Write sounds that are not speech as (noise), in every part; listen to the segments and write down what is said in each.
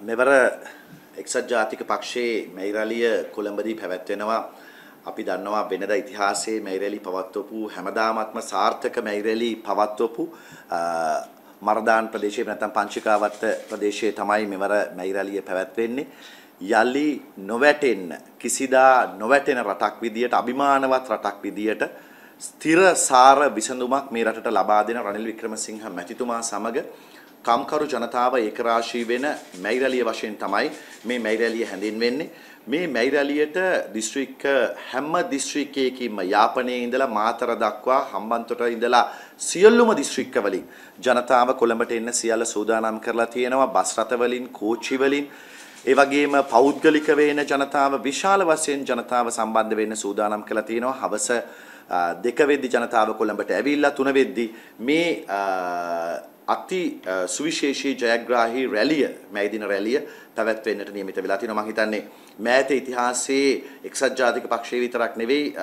මෙවර එක්සත් ජාතික පක්ෂයේ මෛරලිය කොළඹදී පැවැත්වෙනවා. අපි දන්නවා වෙනද ඉතිහාසයේ මෛරලි පවත්වපු හැමදාමත්ම සාර්ථක මෛරලි පවත්වපු මරදාන් ප්‍රදේශයේ නැත්නම් පංචිකාවත්ත ප්‍රදේශයේ තමයි මෙවර මෛරලිය පැවැත්වෙන්නේ. යලි නොවැටෙන්න කිසිදා නොවැටෙන රටක් විදියට අභිමානවත් රටක් විදියට ස්ථිර සාර විසඳුමක් මේ රටට ලබා දෙන රනිල් වික්‍රමසිංහ මැතිතුමා සමග කම්කරු ජනතාව ඒකරාශී වෙන මැයිරැලිය වශයෙන් තමයි මේ මැයිරැලිය හැඳින්වෙන්නේ. මේ මැයිරැලියට දිස්ත්‍රික්ක හැම දිස්ත්‍රික්කයකින්ම යාපනයේ ඉඳලා මාතර දක්වා හම්බන්තොට ඉඳලා සියලුම දිස්ත්‍රික්කවලින් ජනතාව කොළඹට එන්න සියල්ල සූදානම් කරලා තියෙනවා. බස් රථ වලින් කෝච්චි වලින්. ඒ වගේම පෞද්ගලික වේන ජනතාව විශාල වශයෙන් ජනතාව සම්බන්ධ වෙන්න සූදානම් කරලා තියෙනවා. හවස දෙක වෙද්දි ජනතාව කොළඹට ඇවිල්ලා තුන වෙද්දි මේ අති සුවිශේෂී ජයග්‍රාහී රැලිය මැයි දින රැලිය පැවැත්වෙන්නට නියමිත වෙලා තිනවා මම හිතන්නේ මෑත ඉතිහාසයේ එක්සත් ජාතික පක්ෂය විතරක් නෙවෙයි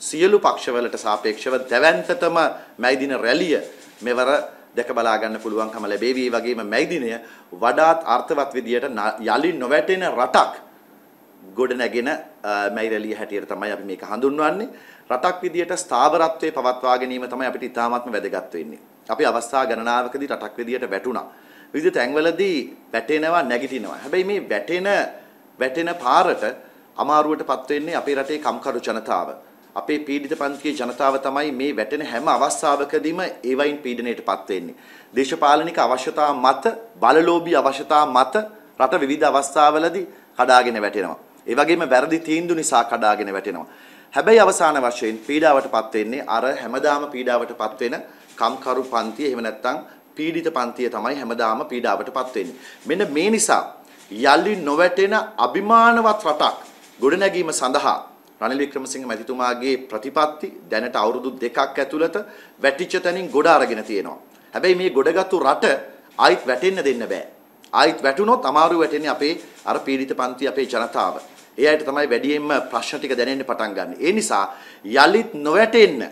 සියලු පක්ෂවලට සාපේක්ෂව දැවැන්තතම මැයි දින රැලිය මෙවර දැක බලා ගන්න පුළුවන්කම ලැබේවි. ඒ වගේම මැයි දිනය වඩාත් අර්ථවත් විදියට යලි නොවැටෙන රටක් ගොඩ නැගෙන මැයි රැලිය හැටියට තමයි අපි මේක හඳුන්වන්නේ. රටක් විදියට ස්ථාවරත්වයේ පවත්වා ගැනීම තමයි අපිට ඉතාමත්ම වැදගත් වෙන්නේ. අපි අවස්ථා ගණනාවකදී රටක් විදියට වැටුණා. විවිධ තැන්වලදී වැටෙනවා නැගිටිනවා. හැබැයි මේ වැටෙන වැටෙන පාරට අමාරුවටපත් වෙන්නේ අපේ රටේ කම්කරු ජනතාව. අපේ පීඩිත පන්තියේ ජනතාව තමයි මේ වැටෙන හැම අවස්ථාවකදීම ඒවයින් පීඩණයටපත් වෙන්නේ. දේශපාලනික අවශ්‍යතා මත, බලලෝභී අවශ්‍යතා මත රට විවිධ අවස්ථාවලදී කඩාගෙන වැටෙනවා. ඒ වගේම වැරදි තීන්දුව නිසා කඩාගෙන වැටෙනවා. හැබැයි අවසාන වශයෙන් පීඩාවටපත් වෙන්නේ අර හැමදාම පීඩාවටපත් වෙන කම්කරු පන්තිය එහෙම නැත්නම් පීඩිත පන්තිය තමයි හැමදාම පීඩාවටපත් වෙන්නේ. මෙන්න මේ නිසා යලි නොවැටෙන අභිමානවත් රටක් ගොඩනැගීම සඳහා රනිල් වික්‍රමසිංහ මැතිතුමාගේ ප්‍රතිපත්ති දැනට අවුරුදු දෙකක් ඇතුළත වැටිච්ච තැනින් ගොඩ අරගෙන තියෙනවා. හැබැයි මේ ගොඩගත්තු රට ආයිත් වැටෙන්න දෙන්න බෑ. ආයිත් වැටුනොත් අමාරු වැටෙන්නේ අපේ අර පීඩිත පන්ති අපේ ජනතාව. ඒ අයට තමයි වැඩියෙන්ම ප්‍රශ්න ටික දැනෙන්න පටන් ගන්න. ඒ නිසා යලිත් නොවැටෙන්න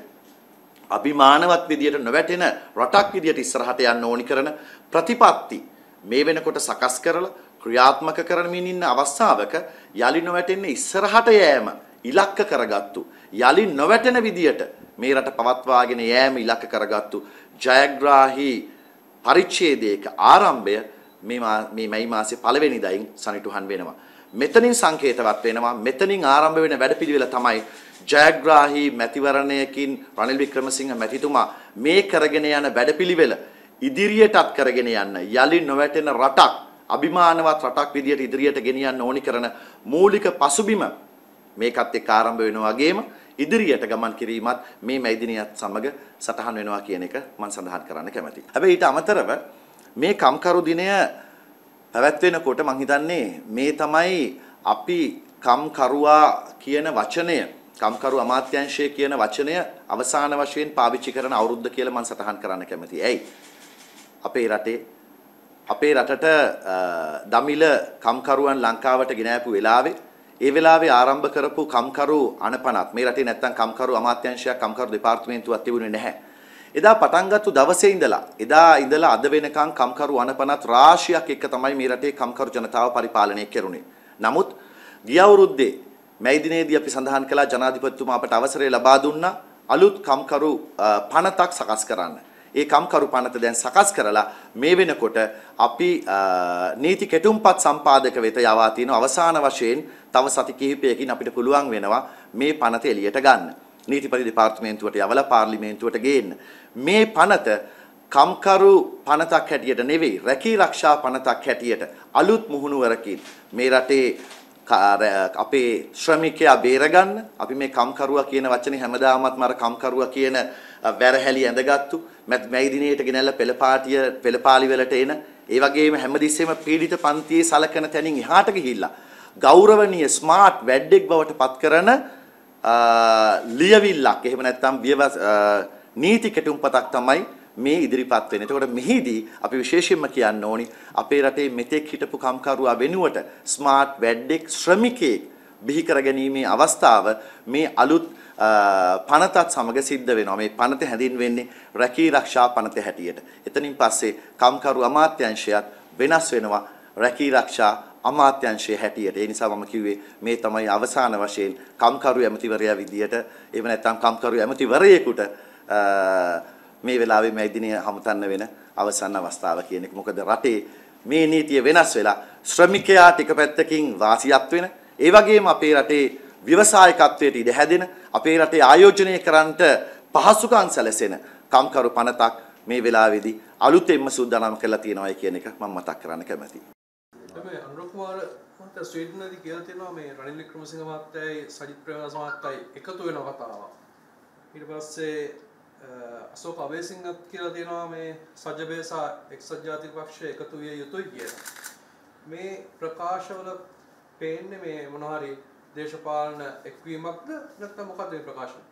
අභිමානවත් විදියට නොවැටෙන රටක් විදියට ඉස්සරහට යන්න ඕනි කරන ප්‍රතිපත්ති මේ වෙනකොට සකස් කරලා ක්‍රියාත්මක කරමින් ඉන්න අවස්ථාවක යලි නොවැටෙන්න ඉස්සරහට යෑම ඉලක්ක කරගත්තු යලි නොවැටෙන විදියට මේ රට පවත්වාගෙන යෑම ඉලක්ක කරගත්තු ජයග්‍රාහී පරිච්ඡේදයක ආරම්භය මේ මේ මැයි මාසේ පළවෙනි දයින් සනිටුහන් වෙනවා මෙතනින් සංකේතවත් වෙනවා මෙතනින් ආරම්භ වෙන වැඩපිළිවෙල තමයි ජයග්‍රාහී මැතිවරණයකින් රනිල් වික්‍රමසිංහ මැතිතුමා මේ කරගෙන යන වැඩපිළිවෙල ඉදිරියටත් කරගෙන යන්න යලි නොවැටෙන රටක් අභිමානවත් රටක් විදියට ඉදිරියට ගෙනියන්න ඕනි කරන මූලික පසුබිම මේකත් එක්ක ආරම්භ වෙනවා වගේම ඉදිරියට ගමන් කිරීමත් මේ මැදිනියත් සමග සටහන් වෙනවා කියන එක මම සඳහන් කරන්න කැමතියි. හැබැයි ඊට අමතරව මේ කම්කරු දිනය පැවැත්වෙනකොට මං හිතන්නේ මේ තමයි අපි කම්කරුවා කියන වචනය කම්කරු අමාත්‍යංශය කියන වචනය අවසාන වශයෙන් පාවිච්චි කරන අවුරුද්ද කියලා මම සටහන් කරන්න කැමතියි. ඇයි? අපේ රටේ අපේ රටට දමිල කම්කරුවන් ලංකාවට ගෙන ආපු වෙලාවේ ඒ වෙලාවේ ආරම්භ කරපු කම්කරු අනපනත් මේ රටේ නැත්තම් කම්කරු අමාත්‍යංශයක් කම්කරු දෙපාර්තමේන්තුවක් තිබුණේ නැහැ. එදා පටන් ගත්තු දවසේ ඉඳලා එදා ඉඳලා අද වෙනකන් කම්කරු අනපනත් රාශියක් එක්ක තමයි මේ රටේ කම්කරු ජනතාව පරිපාලනය කෙරුණේ. නමුත් ගිය අවුරුද්දේ මැයි දිනේදී අපි සඳහන් කළා ජනාධිපතිතුමා අපට අවසරය ලබා දුන්නා අලුත් කම්කරු පනතක් සකස් කරන්න. ඒ කම්කරු පනත දැන් සකස් කරලා මේ වෙනකොට අපි නීති කෙටුම්පත් සම්පාදක වෙත යවා තියෙන අවසාන වශයෙන් තව සති කිහිපයකින් අපිට පුළුවන් වෙනවා මේ පනත එළියට ගන්න. නීතිපති දෙපාර්තමේන්තුවට යවලා පාර්ලිමේන්තුවට ගේන්න. මේ පනත කම්කරු පනතක් හැටියට නෙවෙයි රැකී රක්ෂා පනතක් හැටියට අලුත් මුහුණුවරකින් මේ රටේ අපේ ශ්‍රමිකයා බේරගන්න අපි මේ කම්කරුවා කියන වචනේ හැමදාමත් මර කම්කරුවා කියන වැරහැලි ඇඳගත්තු මැයි දිනේට ගෙනල්ලා පෙළපාටිය පෙළපාලි වලට එන ඒ වගේම හැමදෙස්සෙම පීඩිත පන්තියේ සලකන තැනින් එහාට ගිහිල්ලා ගෞරවනීය ස්මාර්ට් වැඩෙක් බවට පත් කරන ලියවිල්ලක් එහෙම නැත්නම් නීති කෙටුම්පතක් තමයි මේ ඉදිරිපත් වෙන්නේ. එතකොට මෙහිදී අපි විශේෂයෙන්ම කියන්න ඕනි අපේ රටේ මෙතෙක් හිටපු කම්කරුවා වෙනුවට ස්මාර්ට් වැඩෙක් ශ්‍රමිකයෙක් බිහි කරගැනීමේ අවස්ථාව මේ අලුත් පනතත් සමග සිද්ධ වෙනවා. මේ පනත හැඳින්වෙන්නේ රැකී රක්ෂා පනත හැටියට. එතනින් පස්සේ කම්කරු අමාත්‍යංශයත් වෙනස් වෙනවා. රැකී ආරක්ෂා අමාත්‍යංශයේ හැටියට. ඒ නිසා මම කිව්වේ මේ තමයි අවසාන වශයෙන් කම්කරු ඇමතිවරයා විදියට එහෙම නැත්නම් කම්කරු ඇමතිවරයෙකුට මේ වෙලාවේ මේ දිනේ හමුතන්න වෙන අවසන් අවස්ථාව කියන එක. මොකද රටේ මේ නීතිය වෙනස් වෙලා ශ්‍රමිකයා ටික පැත්තකින් වාසියක් වෙන ඒ වගේම අපේ රටේ ව්‍යවසායකත්වයට ඉඩ හැදෙන අපේ රටේ ආයෝජනය කරන්නට පහසුකම් සැලසෙන කම්කරු පනතක් මේ වෙලාවේදී අලුතෙන්ම සූදානම් කරලා තියෙනවායි කියන එක මම මතක් කරන්න කැමතියි. හැබැයි අනුර කුමාර මහත්තයා ස්වීඩනයේදී කියලා තියෙනවා මේ රනිල් වික්‍රමසිංහ මහත්තයයි සජිත් ප්‍රේමදාස මහත්තයයි එකතු වෙන කතාවක්. ඊට පස්සේ අශෝක අබේසිංහත් කියලා තියෙනවා මේ සජ්ජබේසා එක්සත් ජාතික පක්ෂය එකතු විය යුතුයි කියලා. මේ ප්‍රකාශවල පේන්නේ මේ මොනවාරි දේශපාලන එක්වීමක්ද නැත්නම් මොකක්ද මේ ප්‍රකාශන?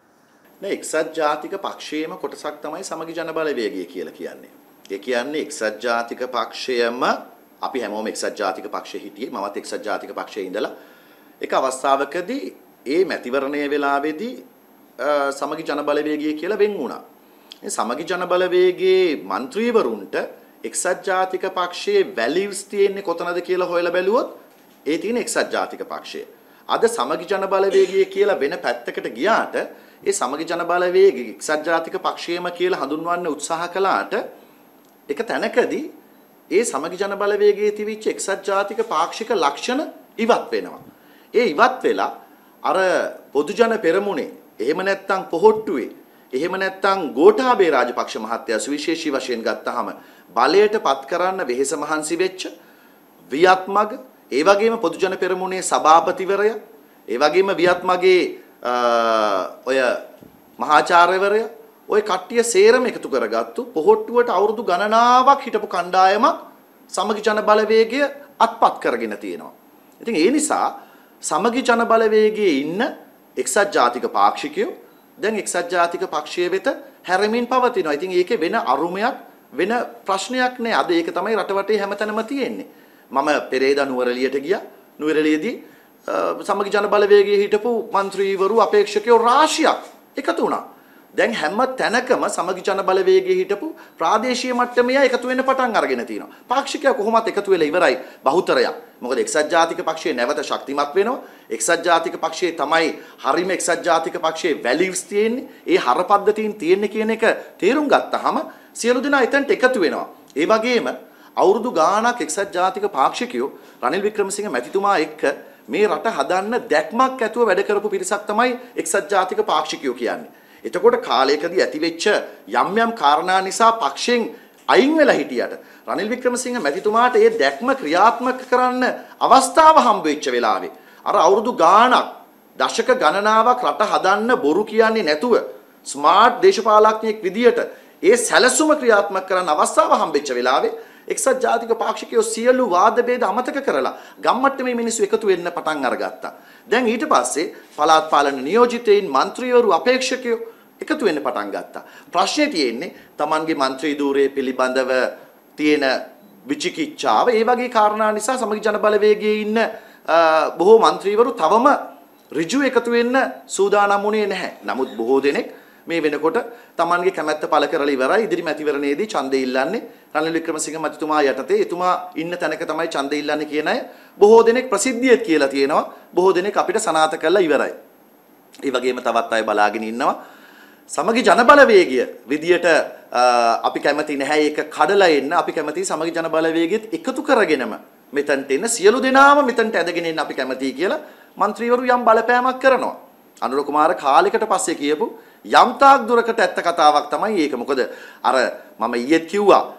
නෑ එක්සත් ජාතික පක්ෂයේම කොටසක් තමයි සමගි ජන බලවේගය කියලා කියන්නේ. ඒ කියන්නේ එක්සත් ජාතික පක්ෂයම අපි හැමෝම එක්සත් ජාතික පක්ෂයේ හිටියේ මමත් එක්සත් ජාතික පක්ෂයේ ඉඳලා එක අවස්ථාවකදී ඒ මැතිවරණය වෙලාවේදී සමගි ජනබලවේගය කියලා වෙන් වුණා. මේ සමගි ජනබලවේගයේ മന്ത്രിවරුන්ට එක්සත් ජාතික පක්ෂයේ වැලියුස් තියෙන්නේ කොතනද කියලා හොයලා බැලුවොත් ඒ තියෙන එක්සත් ජාතික පක්ෂය. අද සමගි ජනබලවේගය කියලා වෙන පැත්තකට ගියාට ඒ සමගි ජනබලවේගය එක්සත් ජාතික පක්ෂයම කියලා හඳුන්වන්න උත්සාහ කළාට එක තැනකදී ඒ සමගි ජන බලවේගයේ තිබිච්ච එක්සත් ජාතික පාක්ෂික ලක්ෂණ ඉවත් වෙනවා. ඒ ඉවත් වෙලා අර පොදු ජන පෙරමුණේ එහෙම නැත්නම් පොහොට්ටුවේ එහෙම නැත්නම් ගෝඨාභය රාජපක්ෂ මහත්තයා සුවිශේෂී වශයෙන් ගත්තාම බලයට පත් කරන්න වෙහෙස මහන්සි වෙච්ච වියත්මග ඒ වගේම පොදු ජන පෙරමුණේ සභාපතිවරය ඒ වගේම වියත්මගේ ඔය මහාචාර්යවරයා ওই කට්ටිය සේරම එකතු කරගත්තු පොහොට්ටුවට අවුරුදු ගණනාවක් හිටපු කණ්ඩායමක් සමගි ජන බලවේගය අත්පත් කරගෙන තියෙනවා. ඉතින් ඒ නිසා සමගි ජන බලවේගයේ ඉන්න එක්සත් ජාතික පාක්ෂිකයෝ දැන් එක්සත් ජාතික පක්ෂය වෙත හැරමින් පවතිනවා. ඉතින් ඒකේ වෙන අරුමයක් වෙන ප්‍රශ්නයක් නෑ. අද ඒක තමයි රටවටේ හැමතැනම තියෙන්නේ. මම පෙරේදා නුවරළියට ගියා. නුවරළියේදී සමගි ජන බලවේගයේ හිටපු മന്ത്രിවරු අපේක්ෂකයෝ රාශියක් එකතු වුණා. දැන් හැම තැනකම සමගි ජන බලවේගයේ හිටපු ප්‍රාදේශීය මට්ටමේ එකතු වෙන්න පටන් අරගෙන තිනවා. පාක්ෂිකයා කොහොමත් එකතු වෙලා ඉවරයි බහුතරයක්. මොකද එක්සත් ජාතික පක්ෂය නැවත ශක්තිමත් වෙනවා. එක්සත් ජාතික පක්ෂයේ තමයි හරිම එක්සත් ජාතික පක්ෂයේ වැලියුස් තියෙන්නේ. ඒ හරපද්ධතීන් තියෙන්නේ කියන එක තේරුම් ගත්තාම සියලු දෙනා එතනට එකතු වෙනවා. ඒ වගේම අවුරුදු ගාණක් එක්සත් ජාතික පාක්ෂිකයෝ රනිල් වික්‍රමසිංහ මැතිතුමා එක්ක මේ රට හදන්න දැක්මක් ඇතුව වැඩ කරපු පිරිසක් තමයි එක්සත් ජාතික පාක්ෂිකයෝ කියන්නේ. එතකොට කාලයකදී ඇතිවෙච්ච යම් යම් කාරණා නිසා පක්ෂයෙන් අයින් වෙලා හිටියට රනිල් වික්‍රමසිංහ මැතිතුමාට ඒ දැක්ම ක්‍රියාත්මක කරන්න අවස්ථාව හම්බ වෙච්ච වෙලාවේ අර අවුරුදු ගාණක් දශක ගණනාවක් රට හදන්න බොරු කියන්නේ නැතුව ස්මාර්ට් දේශපාලඥයෙක් විදියට ඒ සැලසුම ක්‍රියාත්මක කරන්න අවස්ථාව හම්බෙච්ච වෙලාවේ එක්සත් ජාතික පාක්ෂිකයෝ සියලු වාද ભેද අමතක කරලා ගම්මට්ට මේ මිනිස්සු එකතු වෙන්න පටන් අරගත්තා. දැන් ඊට පස්සේ පළාත් පාලන නියෝජිතයින් മന്ത്രിවරු අපේක්ෂකයෝ එකතු වෙන්න පටන් ගත්තා. ප්‍රශ්නේ තියෙන්නේ Tamanගේ മന്ത്രി ධූරයේ පිළිබඳව තියෙන විචිකිච්ඡාව ඒ වගේ කාරණා නිසා සමගි ජන බලවේගයේ ඉන්න බොහෝ മന്ത്രിවරු තවම ඍජු එකතු වෙන්න සූදානම් වුණේ නැහැ. නමුත් බොහෝ දෙනෙක් මේ වෙනකොට Tamanගේ කැමැත්ත පළ කරලා ඉවරයි. ඉදිරි මැතිවරණයේදී ඡන්දය ඉල්ලන්නේ රනිල් වික්‍රමසිංහ මැතිතුමා යටතේ එතුමා ඉන්න තැනක තමයි ඡන්දය ඉල්ලන්නේ කියන අය බොහෝ දෙනෙක් ප්‍රසිද්ධියත් කියලා තියෙනවා. බොහෝ දෙනෙක් අපිට සනාථ කරලා ඉවරයි. ඒ වගේම තවත් අය බලාගෙන ඉන්නවා. සමගි ජනබලවේගය විදියට අපි කැමති නැහැ ඒක කඩලා එන්න අපි කැමති සමගි ජනබලවේගෙත් එකතු කරගෙනම මෙතනට එන සියලු දෙනාම මෙතනට ඇදගෙන එන්න අපි කැමතියි කියලා മന്ത്രിවරු යම් බලපෑමක් කරනවා අනුර කුමාර කාලයකට පස්සේ කියපු යම් තාක් දුරකට ඇත්ත කතාවක් තමයි ඒක. මොකද අර මම ඊයේත් කිව්වා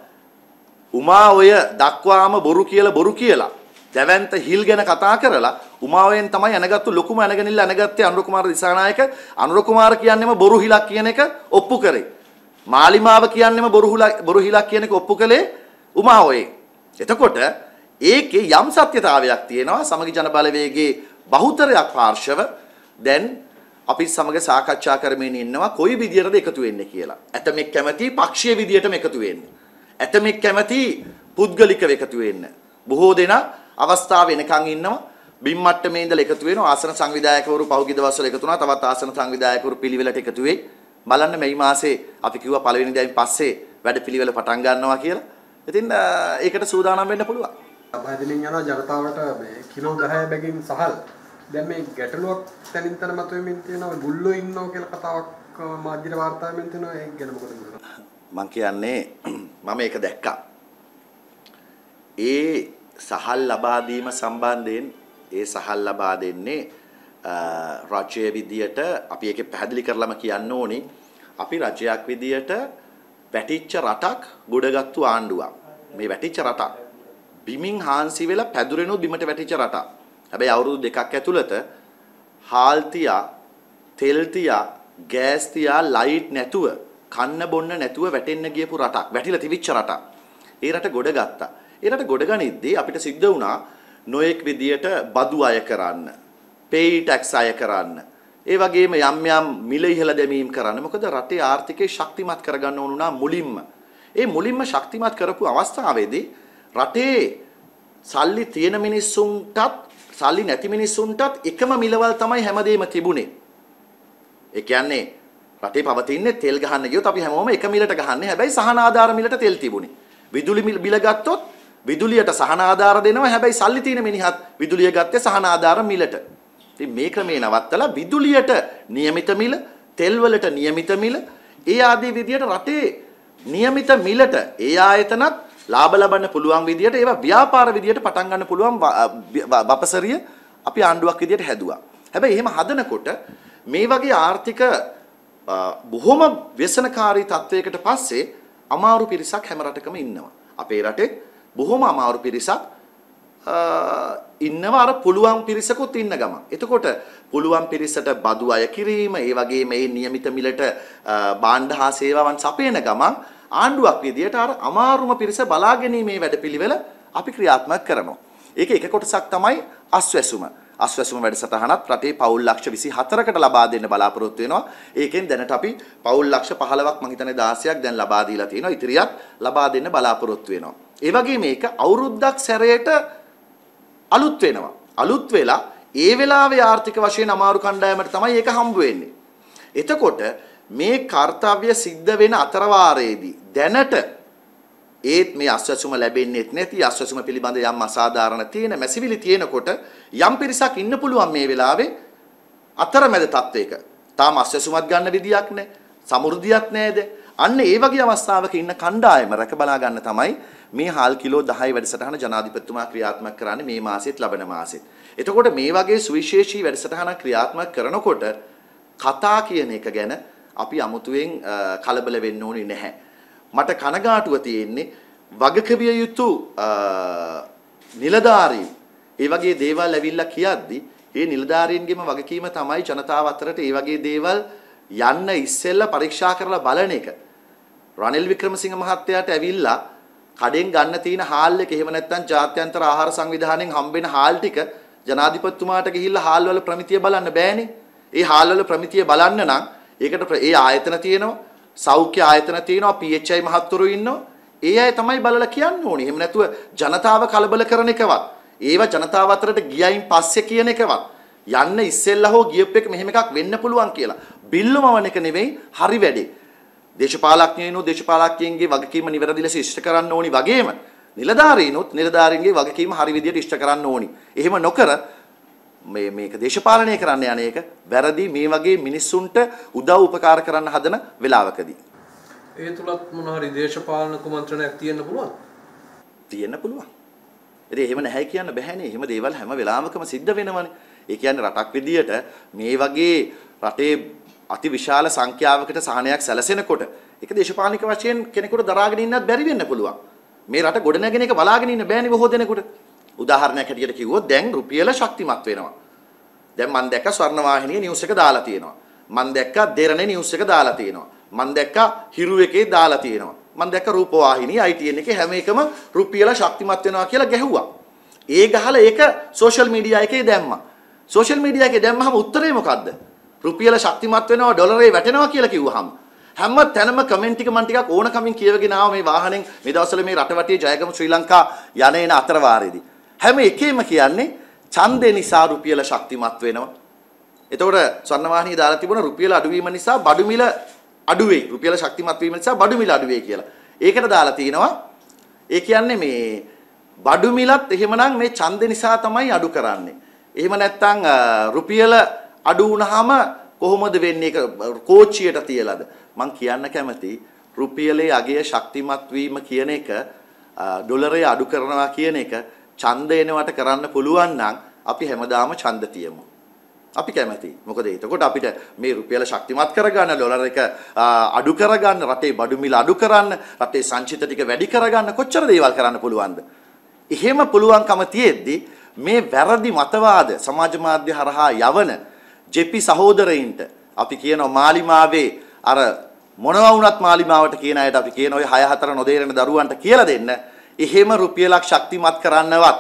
උමා ඔය දක්වාම බොරු කියලා බොරු කියලා දැවැන්ත හිල් ගැන කතා කරලා උමාවෙන් තමයි අනගත්තු ලොකුම අනගනිල්ල අනගත්තේ අනුර කුමාර දිසානායක අනුර කුමාර කියන්නේම බොරු හිලක් කියන එක ඔප්පු කරේ. මාලිමාව කියන්නේම බොරු හිලක් බොරු හිලක් කියන එක ඔප්පු කළේ උමාවෙන්. එතකොට ඒකේ යම් සත්‍යතාවයක් තියෙනවා සමගි ජන බලවේගයේ බහුතරයක් පාර්ශව දැන් අපි සමග සාකච්ඡා කරමින් ඉන්නවා කොයි විදියටද එකතු වෙන්නේ කියලා. ඇතමෙක් කැමති පක්ෂීය විදියටම එකතු වෙන්න. ඇතමෙක් කැමති පුද්ගලිකව එකතු වෙන්න. බොහෝ දෙනා අවස්ථාව වෙනකන් ඉන්නවා. බිම් මට්ටමේ ඉඳලා එකතු වෙනවා. ආසන සංවිධායකවරු පහුගිය දවස්වල එකතු වුණා. තවත් ආසන සංවිධායකවරු පිළිවෙලට එකතු වෙයි. බලන්න මේ මාසේ අපි කිව්වා පළවෙනි දවයින් පස්සේ වැඩ පිළිවෙල පටන් ගන්නවා කියලා. ඉතින් ඒකට සූදානම් වෙන්න පුළුවන්. බහදිනින් යන ජනතාවට මේ කිලෝ 10 බැගින් සහල් දැන් මේ ගැටලුවක් තනින් තන මතුවෙමින් තියෙනවා ගුල්ලෝ ඉන්නෝ කියලා කතාවක් මාධ්‍ය වාර්තා වෙමින් තියෙනවා ඒක ගැන මොකද කියනවා මම කියන්නේ (clears throat) මම ඒක දැක්කා. ඒ සහල් ලබා දීම සම්බන්ධයෙන් ඒ සහල් ලබා දෙන්නේ රජය විදියට අපි ඒකේ පැහැදිලි කරලම කියන්න ඕනි අපි රජයක් විදියට වැටිච්ච රටක් ගොඩගත්තු ආණ්ඩුවක්. මේ වැටිච්ච රටක් බිමින් හාන්සි වෙලා පැදුරෙනුත් බිමට වැටිච්ච රටක්. හැබැයි අවුරුදු දෙකක් ඇතුළත හාල් තියා, තෙල් තියා, ගෑස් තියා, ලයිට් නැතුව, කන්න බොන්න නැතුව වැටෙන්න ගියපු රටක්. වැටිලා තිබිච්ච රටක්. ඒ රට ගොඩ ගත්තා. ඒ රට ගොඩ ගනිද්දී අපිට සිද්ධ වුණා නොඑක් විදියට බදු අය කරන්න, පේයි ටැක්ස් අය කරන්න. ඒ වගේම යම් යම් මිල ඉහළ දැමීම් කරන්න. මොකද රටේ ආර්ථිකය ශක්තිමත් කරගන්න ඕන වුණා මුලින්ම. ඒ මුලින්ම ශක්තිමත් කරපු අවස්ථාවේදී රටේ සල්ලි තියෙන මිනිස්සුන්ටත් සල්ලි නැති මිනිස්සුන්ටත් එකම මිලවල් තමයි හැමදේම තිබුණේ. ඒ කියන්නේ රටේ පවතින්නේ තෙල් ගහන්න ගියොත් අපි හැමෝම එක මිලට ගහන්නේ. හැබැයි සහන ආධාර මිලට තෙල් තිබුණේ. විදුලි බිල ගත්තොත් විදුලියට සහන ආධාර දෙනවා. හැබැයි සල්ලි තියෙන මිනිහත් විදුලිය ගත්තේ සහන ආධාර මිලට. ඉතින් මේ ක්‍රමේ නවත්තලා විදුලියට નિયમિત මිල, තෙල් වලට નિયમિત මිල, ඒ ආදී විදියට රටේ નિયમિત මිලට ඒ ආයතනත් ලාභ ලබන්න පුළුවන් විදියට ඒවා ව්‍යාපාර විදියට පටන් ගන්න පුළුවන් වපසරිය අපි ආණ්ඩුවක් විදියට හැදුවා. හැබැයි එහෙම හදනකොට මේ වගේ ආර්ථික බොහොම ව්‍යසනකාරී තත්වයකට පස්සේ අමාරු පිරිසක් හැම රටකම ඉන්නවා. අපේ රටේ බොහොම අමාරු පිරිසක් ඉන්නවා අර පුළුවන් පිරිසකුත් ඉන්න ගම. එතකොට පුළුවන් පිරිසට බදු අය කිරීම, ඒ වගේ මේ નિયમિત මිලට භාණ්ඩ හා සේවාවන් සපයන ගමන් ආණ්ඩුවක් විදියට අර අමාරුම පිරිස බලාගැනීමේ වැඩපිළිවෙල අපි ක්‍රියාත්මක කරනවා. ඒක එක කොටසක් තමයි අස්වැසුම. අස්වැසුම වැඩසටහනත් රටේ පවුල් ලක්ෂ 24කට ලබා දෙන්න බලාපොරොත්තු වෙනවා. ඒකෙන් දැනට අපි පවුල් ලක්ෂ 15ක් මම හිතන්නේ 16ක් දැන් ලබා දීලා තියෙනවා. ඉතිරියක් ලබා දෙන්න බලාපොරොත්තු වෙනවා. ඒ වගේම මේක අවුරුද්දක් සැරේට අලුත් වෙනවා. අලුත් වෙලා ඒ වෙලාවේ ආර්ථික වශයෙන් අමාරු කණ්ඩායමට තමයි ඒක හම්බ වෙන්නේ. එතකොට මේ කාර්යය සිද්ධ වෙන අතරවාරයේදී දැනට ඒත් මේ අස්වැසුම ලැබෙන්නේත් නැති අස්වැසුම පිළිබඳ යම් අසාධාරණ තියෙන මැසිවිලි තියෙනකොට යම් පිරිසක් ඉන්න පුළුවන් මේ වෙලාවේ අතරමැද තත්වයක. තාම අස්වැසුමත් ගන්න විදියක් නැහැ. සමෘද්ධියක් නැහැද? අන්න ඒ වගේ අවස්ථාවක ඉන්න කණ්ඩායම රැක බලා ගන්න තමයි මේ හාල් කිලෝ 10 වැඩසටහන ජනාධිපතිතුමා ක්‍රියාත්මක කරන්නේ මේ මාසෙත් ලබන මාසෙත්. එතකොට මේ වගේ සුවිශේෂී වැඩසටහනක් ක්‍රියාත්මක කරනකොට කතා කියන එක ගැන අපි අමුතුවෙන් කලබල වෙන්න ඕනේ නැහැ. මට කනගාටුව තියෙන්නේ වගකවිය යුතු නිලධාරීන් ඒ වගේ දේවල් ඇවිල්ලා කියද්දි ඒ නිලධාරීන්ගේම වගකීම තමයි ජනතාව අතරට ඒ වගේ දේවල් යන්න ඉස්සෙල්ලා පරීක්ෂා කරලා බලන එක. රනිල් වික්‍රමසිංහ මහත්තයාට ඇවිල්ලා කඩෙන් ගන්න තියෙන හාල් එක එහෙම නැත්නම් ජාත්‍යන්තර ආහාර සංවිධානයෙන් හම්බෙන හාල් ටික ජනාධිපතිතුමාට ගිහිල්ලා හාල් වල ප්‍රමිතිය බලන්න බෑනේ. ඒ හාල් වල ප්‍රමිතිය බලන්න නම් ඒකට ඒ ආයතන තියෙනවා. සෞඛ්‍ය ආයතන තියෙනවා. PHI මහත්වරු ඉන්නවා. ඒ අය තමයි බලලා කියන්න ඕනේ. එහෙම නැතුව ජනතාව කලබල කරන එකවත් ඒව ජනතාව අතරට ගියයින් පස්සේ කියන එකවත් යන්න ඉස්සෙල්ලා හෝ ගියප් එක මෙහෙම එකක් වෙන්න පුළුවන් කියලා. බිල්ලමවන එක නෙවෙයි හරි වැඩේ. දේශපාලඥයිනෝ දේශපාලඥයන්ගේ වගකීම නිවැරදි ලෙස ඉෂ්ට කරන්න ඕනි වගේම නිලධාරීනොත් නිලධාරීන්ගේ වගකීම හරි විදියට ඉෂ්ට කරන්න ඕනි. එහෙම නොකර මේ මේක දේශපාලනය කරන්න යන එක වැරදි මේ වගේ මිනිස්සුන්ට උදව් උපකාර කරන්න හදන වෙලාවකදී. ඒ තුලත් මොන හරි දේශපාලන කුමන්ත්‍රණයක් තියෙන්න පුළුවන්. තියෙන්න පුළුවන්. ඉතින් එහෙම නැහැ කියන්න බෑනේ. එහෙම දේවල් හැම වෙලාවකම සිද්ධ වෙනවනේ. ඒ කියන්නේ රටක් විදියට මේ වගේ රටේ අති විශාල සංඛ්‍යාවකට සහනයක් සැලසෙනකොට ඒක දේශපාලනික වශයෙන් කෙනෙකුට දරාගෙන ඉන්නත් බැරි වෙන්න පුළුවන්. මේ රට ගොඩනැගෙන එක බලාගෙන ඉන්න බෑනේ බොහෝ දෙනෙකුට. උදාහරණයක් හැටියට කිව්වොත් දැන් රුපියල ශක්තිමත් වෙනවා. දැන් මම දැක්ක ස්වර්ණවාහිනිය නිවුස් එක දාලා තියෙනවා. මම දැක්ක දෙරණේ නිවුස් එක දාලා තියෙනවා. මම දැක්ක හිරු එකේ දාලා තියෙනවා. මම දැක්ක රූපවාහිනිය ITN එකේ හැම එකම රුපියල ශක්තිමත් වෙනවා කියලා ගැහුවා. ඒ ගහලා ඒක සෝෂල් මීඩියා එකේ දැම්මා. සෝෂල් මීඩියා එකේ දැම්මහම උත්තරේ මොකද්ද? රුපියල ශක්තිමත් වෙනවා ඩොලරේ වැටෙනවා කියලා කිව්වහම හැම තැනම කමෙන්ට් ටික මම ටිකක් ඕනකමින් කියවගෙන ආවා මේ වාහනෙන් මේ දවස්වල මේ රටවටියේ ජයගම ශ්‍රී ලංකා යන එන අතරවාරයේදී හැම එකේම කියන්නේ ඡන්දේ නිසා රුපියල ශක්තිමත් වෙනවා. එතකොට ස්වර්ණවාහිනිය දාලා තිබුණ රුපියල අඩුවීම නිසා බඩු මිල අඩු වෙයි. රුපියල ශක්තිමත් වීම නිසා බඩු මිල අඩු වෙයි කියලා. ඒකට දාලා තිනවා ඒ කියන්නේ මේ බඩු මිලත් එහෙමනම් මේ ඡන්ද නිසා තමයි අඩු කරන්නේ. එහෙම නැත්නම් රුපියල අඩු වුණාම කොහොමද වෙන්නේ? කෝච්චියට තියලාද? මං කියන්න කැමති රුපියලේ අගය ශක්තිමත් වීම කියන එක ඩොලරය අඩු කරනවා කියන එක ඡන්ද එනවට කරන්න පුළුවන් නම් අපි හැමදාම ඡන්ද තියමු. අපි කැමතියි. මොකද එතකොට අපිට මේ රුපියල ශක්තිමත් කරගන්න ඩොලර් එක අඩු කරගන්න රටේ බඩු මිල අඩු කරන්න රටේ සංචිත ටික වැඩි කරගන්න කොච්චර දේවල් කරන්න පුළුවන්ද? එහෙම පුළුවන්කම තියෙද්දි මේ වැරදි මතවාද සමාජ මාධ්‍ය හරහා යවන ජෙපි සහෝදරයින්ට අපි කියනවා මාලිමාවේ අර මොනවා වුණත් මාලිමාවට කියන අයට අපි කියන ඔය 6 4 නොදේරෙන දරුවන්ට කියලා දෙන්න. එහෙම රුපියලක් ශක්තිමත් කරන්නවත්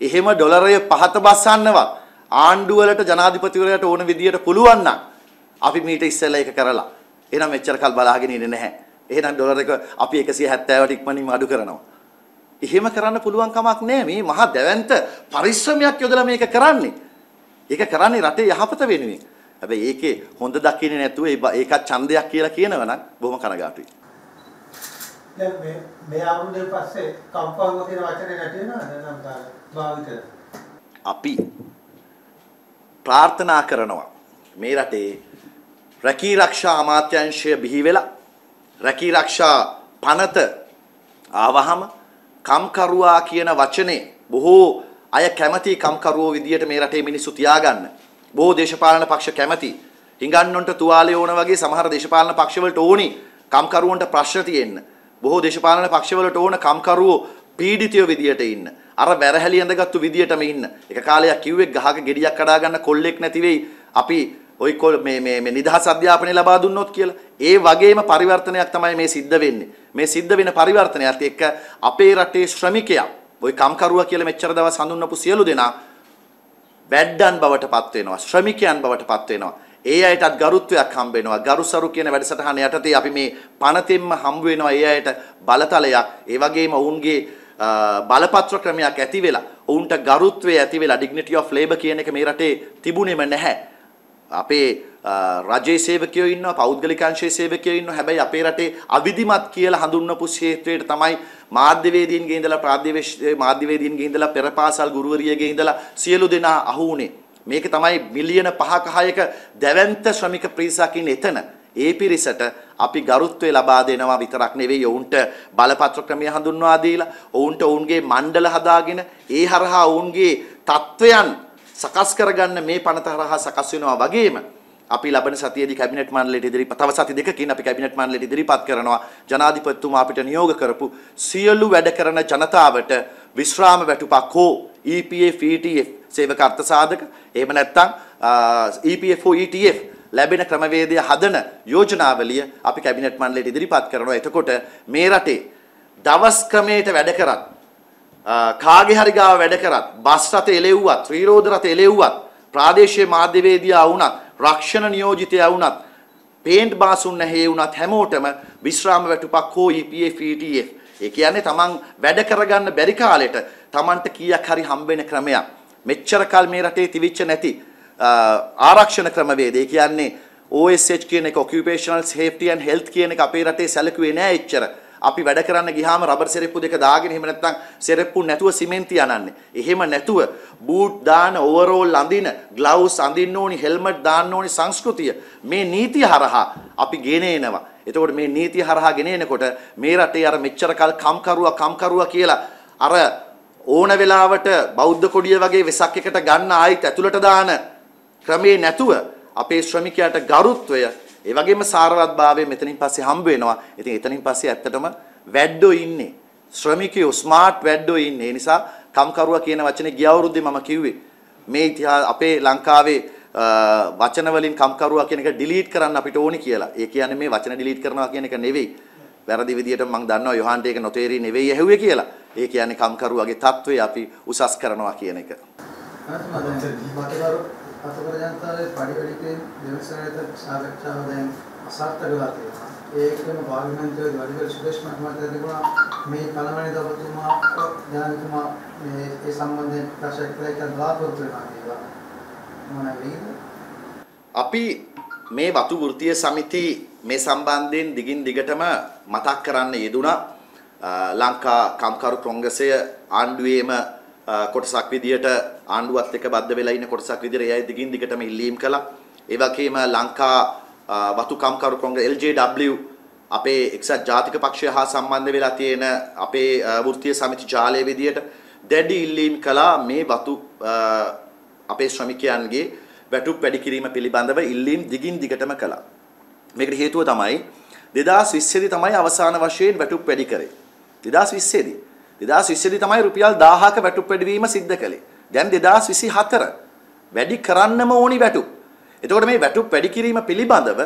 එහෙම ඩොලරය පහත බස්සන්නවත් ආණ්ඩුවලට ජනාධිපතිවරයාට ඕන විදියට පුළුවන් නම් අපි මීට ඉස්සෙල්ලා ඒක කරලා එහෙනම් මෙච්චර කල් බලාගෙන ඉන්නේ නැහැ. එහෙනම් ඩොලර් එක අපි 170ට ඉක්මනින්ම අඩු කරනවා. එහෙම කරන්න පුළුවන් කමක් නැහැ. මේ මහා දැවැන්ත පරිශ්‍රමයක් යොදලා මේක කරන්නේ. ඒක කරන්නේ රටේ යහපත වෙනුවෙන්. හැබැයි ඒකේ හොඳ දකින්නේ නැතුව ඒකත් ඡන්දයක් කියලා කියනවනම් බොහොම කනගාටුයි. දැන් මේ මේ අවුරුද්දෙන් පස්සේ කම්පංග කියන වචනේ නැති වෙනවද නම් භාවිතද? අපි ප්‍රාර්ථනා කරනවා මේ රටේ රැකී රක්ෂා අමාත්‍යාංශය බිහි වෙලා රැකී රක්ෂා පනත ආවහම කම්කරුවා කියන වචනේ බොහෝ අය කැමති කම්කරුවෝ විදියට මේ රටේ මිනිස්සු තියාගන්න. බොහෝ දේශපාලන පක්ෂ කැමති. හිඟන්නොන්ට තුවාලේ ඕන වගේ සමහර දේශපාලන පක්ෂවලට ඕනි කම්කරුවන්ට ප්‍රශ්න තියෙන්න. බොහෝ දේශපාලන පක්ෂවලට ඕන කම්කරුවෝ පීඩිතයෝ විදියට ඉන්න. අර වැරහැලි ඇඳගත්තු විදියටම ඉන්න. එක කාලයක් කිව්වේ ගහක ගෙඩියක් කඩා ගන්න කොල්ලෙක් නැති වෙයි. අපි ওই මේ මේ මේ නිදහස් අධ්‍යාපනය ලබා දුන්නොත් කියලා. ඒ වගේම පරිවර්තනයක් තමයි මේ සිද්ධ වෙන්නේ. මේ සිද්ධ වෙන පරිවර්තනයත් එක්ක අපේ රටේ ශ්‍රමිකයා ওই කම්කරුවා කියලා මෙච්චර දවස් හඳුන්වපු සියලු දෙනා වැඩ්ඩන් බවට පත් වෙනවා. ශ්‍රමිකයන් බවට පත් වෙනවා. ඒ අයටත් ගරුත්වයක් හම්බ වෙනවා. ගරුසරු කියන වැඩසටහන යටතේ අපි මේ පනතෙන්ම හම්බ වෙනවා ඒ අයට බලතලයක්. ඒ වගේම ඔවුන්ගේ බලපත්‍ර ක්‍රමයක් ඇති වෙලා ඔවුන්ට ගරුත්වය ඇති වෙලා dignity of labor කියන එක මේ රටේ තිබුණෙම නැහැ. අපේ රජයේ සේවකයෝ ඉන්නවා පෞද්ගලික අංශයේ සේවකයෝ ඉන්නවා හැබැයි අපේ රටේ අවිධිමත් කියලා හඳුන්වපු ක්ෂේත්‍රයට තමයි මාධ්‍යවේදීන්ගේ ඉඳලා ප්‍රාදේශීය මාධ්‍යවේදීන්ගේ ඉඳලා පෙරපාසල් ගුරුවරියගේ ඉඳලා සියලු දෙනා අහු වුණේ මේක තමයි මිලියන 5ක 6ක දැවැන්ත ශ්‍රමික පිරිසක් ඉන්නේ එතන. ඒ පිරිසට අපි ගරුත්වය ලබා දෙනවා විතරක් නෙවෙයි ඔවුන්ට බලපත්‍ර ක්‍රමය හඳුන්වා දීලා ඔවුන්ට ඔවුන්ගේ මණ්ඩල හදාගෙන ඒ හරහා ඔවුන්ගේ තත්වයන් සකස් කරගන්න මේ පනත හරහා සකස් වෙනවා වගේම අපි ලබන සතියේදී කැබිනට් මණ්ඩලයට ඉදිරිපත් තව සති දෙකකින් අපි කැබිනට් මණ්ඩලයට ඉදිරිපත් කරනවා. ජනාධිපතිතුමා අපිට නියෝග කරපු සියලු වැඩ කරන ජනතාවට විශ්‍රාම වැටුපක් හෝ EPF ETF සේවක අර්ථ සාධක එහෙම නැත්නම් EPF හෝ ETF ලැබෙන ක්‍රමවේදය හදන යෝජනාවලිය අපි කැබිනට් මණ්ඩලයට ඉදිරිපත් කරනවා. එතකොට මේ රටේ දවස් ක්‍රමයට වැඩ කරත් කාගේ හරි ගාව වැඩ කරත් බස් රථ එලෙව්වත්, ත්‍රිරෝද රථ එලෙව්වත්, ප්‍රාදේශීය මාධ්‍යවේදියා වුණත්, රක්ෂණ නියෝජිතයා වුණත්, පේන්ට් බාසුන් නැහැ වුණත් හැමෝටම විශ්‍රාම වැටුපක් හෝ EPF ETF. ඒ කියන්නේ තමන් වැඩ කරගන්න බැරි කාලෙට තමන්ට කීයක් හරි හම්බෙන ක්‍රමයක්. මෙච්චර කල් මේ රටේ තිවිච්ච නැති ආරක්ෂණ ක්‍රමවේද. ඒ කියන්නේ OSH කියන එක occupational safety and health කියන එක අපේ රටේ සැලකුවේ නෑ එච්චර. අපි වැඩ කරන්න ගියාම රබර් සෙරෙප්පු දෙක දාගෙන එහෙම නැත්නම් සෙරෙප්පු නැතුව සිමෙන්ති අනන්නේ. එහෙම නැතුව බූට් දාන ඕවරෝල් අඳින, ග්ලව්ස් අඳින්න ඕනි, හෙල්මට් දාන්න ඕනි සංස්කෘතිය මේ නීතිය හරහා අපි ගෙන එනවා. එතකොට මේ නීතිය හරහා ගෙන එනකොට මේ රටේ අර මෙච්චර කල් කම්කරුවා කම්කරුවා කියලා අර ඕන වෙලාවට බෞද්ධ කොඩිය වගේ වෙසක් එකට ගන්න ආයිත් ඇතුළට දාන ක්‍රමේ නැතුව අපේ ශ්‍රමිකයාට ගරුත්වය ඒ වගේම සාරවත්භාවය මෙතනින් පස්සේ හම්බ වෙනවා. ඉතින් එතනින් පස්සේ ඇත්තටම වැඩෝ ඉන්නේ. ශ්‍රමිකයෝ ස්මාර්ට් වැඩෝ ඉන්නේ. ඒ නිසා කම්කරුවා කියන වචනේ ගිය අවුරුද්දේ මම කිව්වේ මේ ඉතිහාස අපේ ලංකාවේ වචන වලින් කම්කරුවා කියන එක ඩිලීට් කරන්න අපිට ඕනි කියලා. ඒ කියන්නේ මේ වචන ඩිලීට් කරනවා කියන එක නෙවෙයි. වැරදි විදියට මම දන්නවා යොහන්ට ඒක නොතේරි නෙවෙයි ඇහුවේ කියලා. ඒ කියන්නේ කම්කරුවාගේ తත්වය අපි උසස් කරනවා කියන එක. අතකර ජනතාවේ පරිවැඩිකේ දෙවසරේත සාකච්ඡාව දැන් අසාර්ථක වෙලා තියෙනවා. ඒකම පාර්ලිමේන්තුවේ වඩිවල සුදේශ් මහත්මයා තිබුණා මේ පළවෙනි දවතුමා ජනතුමා මේ ඒ සම්බන්ධයෙන් ප්‍රශ්න කළා කියලා බලාපොරොත්තු වෙනවා කියලා. මොනවා වෙයිද? අපි මේ වතු වෘත්තීය සමිති මේ සම්බන්ධයෙන් දිගින් දිගටම මතක් කරන්න යෙදුණා. ලංකා කම්කරු කොංග්‍රසය ආණ්ඩුවේම කොටසක් විදියට ආණ්ඩුවත් එක්ක බද්ධ වෙලා ඉන්න කොටසක් විදියට ඒ අය දිගින් දිගටම ඉල්ලීම් කළා. ඒ වගේම ලංකා වතු කම්කරු කොංග්‍රස LJW අපේ එක්සත් ජාතික පක්ෂය හා සම්බන්ධ වෙලා තියෙන අපේ වෘත්තීය සමිති ජාලය විදියට දැඩි ඉල්ලීම් කළා මේ වතු අපේ ශ්‍රමිකයන්ගේ වැටුප් වැඩි කිරීම පිළිබඳව ඉල්ලීම් දිගින් දිගටම කළා. මේකට හේතුව තමයි 2020 දී තමයි අවසාන වශයෙන් වැටුප් වැඩි කරේ. 2020 දී 2020 දී තමයි රුපියල් 1000ක වැටුප් වැඩිවීම සිද්ධ කළේ. දැන් 2024 වැඩි කරන්නම ඕනි වැටුප්. එතකොට මේ වැටුප් වැඩි කිරීම පිළිබඳව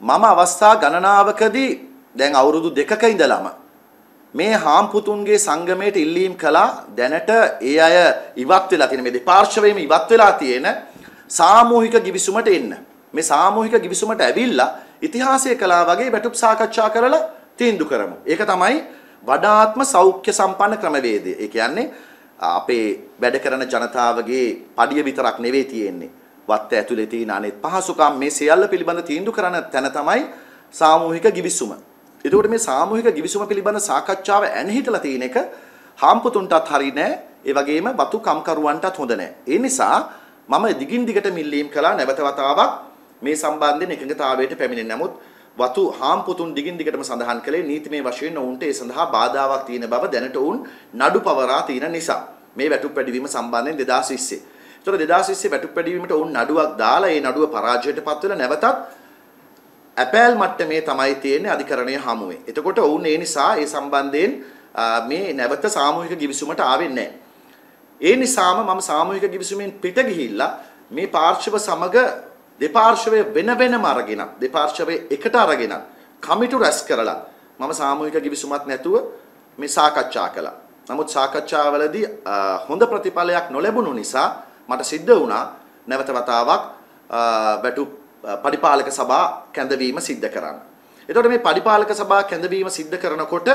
මම අවස්ථා ගණනාවකදී දැන් අවුරුදු දෙකක ඉඳලම මේ හාම්පුතුන්ගේ සංගමයට ඉල්ලීම් කළා දැනට ඒ අය ඉවත් වෙලා තියෙන මේ දෙපාර්ශවයේම ඉවත් වෙලා තියෙන සාමූහික givisumට එන්න. මේ සාමූහික givisumට ඇවිල්ලා ඉතිහාසය කළා වගේ වැටුප් සාකච්ඡා කරලා තීන්දුව කරමු. ඒක තමයි වඩාත්ම සෞඛ්‍ය සම්පන්න ක්‍රමවේදය. ඒ කියන්නේ අපේ වැඩ කරන ජනතාවගේ පඩිය විතරක් නෙවෙයි තියෙන්නේ. වත්ත ඇතුලේ තියෙන අනෙත් පහසුකම් මේ සියල්ල පිළිබඳ තීන්දුව කරන තැන තමයි සාමූහික givisuma. එතකොට මේ සාමූහික givisuma පිළිබඳ සාකච්ඡාව ඇනහිටලා තියෙන එක හාම්පුතුන්ටත් හරි නෑ. ඒ වගේම වතු කම්කරුවන්ටත් හොඳ නෑ. ඒ නිසා මම දිගින් දිගට මිල්ලීම් කළා නැවත වතාවක් මේ සම්බන්ධයෙන් එකඟතාවයට පැමිණෙන්නේ. නමුත් වතු හාම්පුතුන් දිගින් දිගටම සඳහන් කළේ නීතිමය වශයෙන් ඔවුන්ට ඒ සඳහා බාධාවක් තියෙන බව දැනට ඔවුන් නඩු පවරා තියෙන නිසා මේ වැටුප් වැඩිවීම සම්බන්ධයෙන් 2020. ඒතර 2020 වැටුප් වැඩිවීමට ඔවුන් නඩුවක් දාලා ඒ නඩුව පරාජයට පත් වෙලා නැවතත් ඇපෑල් මට්ටමේ තමයි තියෙන්නේ අධිකරණය හමුවේ. එතකොට ඔවුන් ඒ නිසා ඒ සම්බන්ධයෙන් මේ නැවත සාමූහික givisumට ආවෙන්නේ නැහැ. ඒ නිසාම මම සාමූහික givisumෙන් පිට ගිහිල්ලා මේ පාර්ශව සමග දෙපාර්ශවය වෙන වෙනම අරගෙන දෙපාර්ශවය එකට අරගෙන කමිටු රැස් කරලා මම සාමූහික givisumක් නැතුව මේ සාකච්ඡා කළා. නමුත් සාකච්ඡාවලදී හොඳ ප්‍රතිඵලයක් නොලැබුණු නිසා මට සිද්ධ වුණා නැවත වතාවක් වැටු පරිපාලක සභා කැඳවීම සිද්ධ කරන්න. එතකොට මේ පරිපාලක සභා කැඳවීම සිද්ධ කරනකොට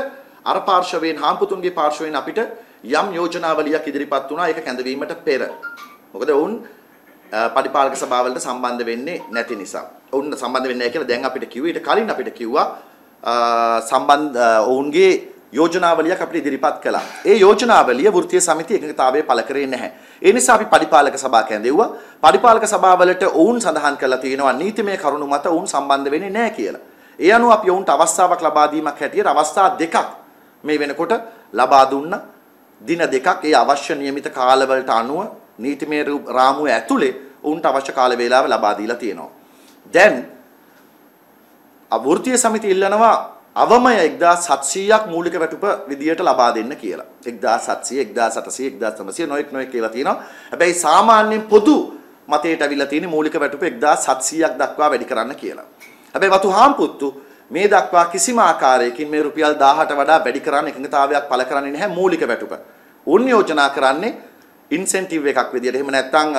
අර පාර්ශවයෙන් හාම්පුතුන්ගේ පාර්ශවයෙන් අපිට යම් යෝජනාවලියක් ඉදිරිපත් වුණා ඒක කැඳවීමට පෙර. මොකද වුන් පරිපාලක සභාවලට සම්බන්ධ වෙන්නේ නැති නිසා. ඔවුන් සම්බන්ධ වෙන්නේ නැහැ කියලා දැන් අපිට කිව්වා. ඊට කලින් අපිට කිව්වා සම්බන්ධ ඔවුන්ගේ යෝජනාවලියක් අපිට ඉදිරිපත් කළා. ඒ යෝජනාවලිය වෘත්තීය සමිතිය එකඟතාවය පළ කරේ නැහැ. ඒ නිසා අපි පරිපාලක සභාව කැඳෙව්වා. පරිපාලක සභාවලට ඔවුන් සඳහන් කරලා තියෙනවා නීතිමය කරුණු මත ඔවුන් සම්බන්ධ වෙන්නේ නැහැ කියලා. ඒ අනුව අපි ඔවුන්ට අවස්ථාවක් ලබා දීමක් හැටියට අවස්ථා දෙකක් මේ වෙනකොට ලබා දුන්නා. දින දෙකක් ඒ අවශ්‍ය નિયમિત කාලවලට අනුව නීතිමය රාමුව ඇතුලේ ඔවුන්ට අවශ්‍ය කාල වේලාව ලබා දීලා තියෙනවා. දැන් අවෘත්තීය සමිතිය ඉල්ලනවා අවමය 1700ක් මූලික වැටුප විදියට ලබා දෙන්න කියලා. 1700 1800 1900 නොඑක් නොඑක් කියලා තියෙනවා. හැබැයි සාමාන්‍යයෙන් පොදු මතයට අවිලා තියෙන මූලික වැටුප 1700ක් දක්වා වැඩි කරන්න කියලා. හැබැයි වතු හාම්පුත්තු මේ දක්වා කිසිම ආකාරයකින් මේ රුපියල් 1000ට වඩා වැඩි කරන්න එකඟතාවයක් පළ කරන්නේ නැහැ මූලික වැටුප. උන් යෝජනා කරන්නේ ඉන්සෙන්ටිව් එකක් විදියට. එහෙම නැත්නම්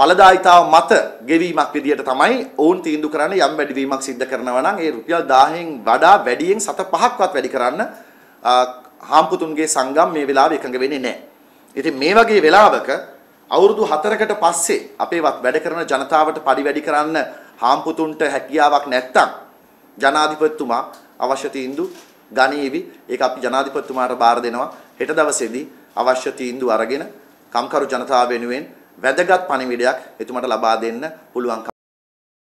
ඵලදායිතාව මත ගෙවීමක් විදියට තමයි ඔවුන් තීන්දුව කරන්නේ යම් වැඩිවීමක් සිද්ධ කරනවා නම් ඒ රුපියල් 1000න් වඩා වැඩියෙන් සත පහක්වත් වැඩි කරන්න හාම්පුතුන්ගේ සංගම් මේ වෙලාවේ එකඟ වෙන්නේ නැහැ. ඉතින් මේ වගේ වෙලාවක අවුරුදු 4කට පස්සේ අපේ වැඩ කරන ජනතාවට පඩි වැඩි කරන්න හාම්පුතුන්ට හැකියාවක් නැත්තම් ජනාධිපතිතුමා අවශ්‍ය තීන්දුව ගනීවි. ඒක අපි ජනාධිපතිතුමාට බාර දෙනවා. හෙට දවසේදී අවශ්‍ය තීන්දුව අරගෙන කම්කරු ජනතාව වෙනුවෙන් වැදගත් පණිවිඩයක් එතුමාට ලබා දෙන්න පුළුවන්